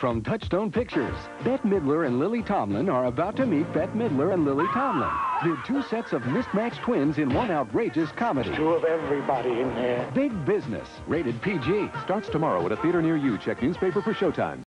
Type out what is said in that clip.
From Touchstone Pictures, Bette Midler and Lily Tomlin are about to meet Bette Midler and Lily Tomlin. They're two sets of mismatched twins in one outrageous comedy. Two of everybody in there. Big Business, rated PG. Starts tomorrow at a theater near you. Check newspaper for showtime.